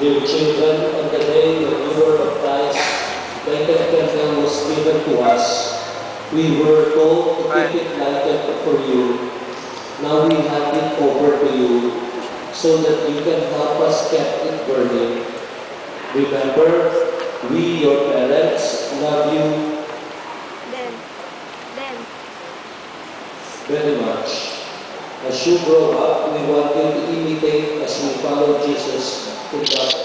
their children on the day the river baptized by the candle was given to us. We were told to keep it lighted for you. Now we hand it over to you so that you can help us keep it burning. Remember, we, your parents, love you then. Then. very much. As you grow up, we want you to imitate as we follow Jesus こう